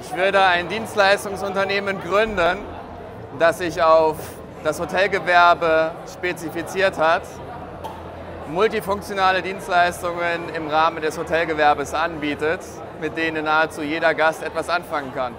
Ich würde ein Dienstleistungsunternehmen gründen, das sich auf das Hotelgewerbe spezifiziert hat, multifunktionale Dienstleistungen im Rahmen des Hotelgewerbes anbietet, mit denen nahezu jeder Gast etwas anfangen kann.